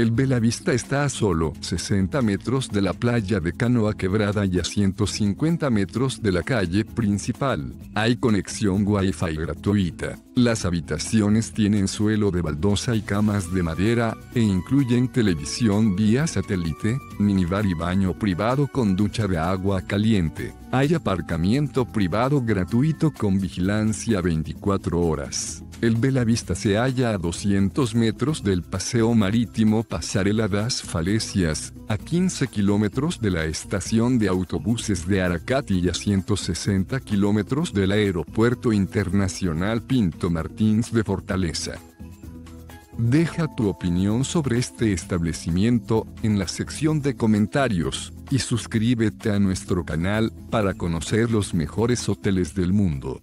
El Vista está a solo 60 metros de la playa de Canoa Quebrada y a 150 metros de la calle principal. Hay conexión Wi-Fi gratuita. Las habitaciones tienen suelo de baldosa y camas de madera, e incluyen televisión vía satélite, minibar y baño privado con ducha de agua caliente. Hay aparcamiento privado gratuito con vigilancia 24 horas. El Vista se halla a 200 metros del paseo marítimo Pasarela das Falecias, a 15 kilómetros de la estación de autobuses de Aracati y a 160 kilómetros del aeropuerto internacional Pinto Martins de Fortaleza. Deja tu opinión sobre este establecimiento en la sección de comentarios y suscríbete a nuestro canal para conocer los mejores hoteles del mundo.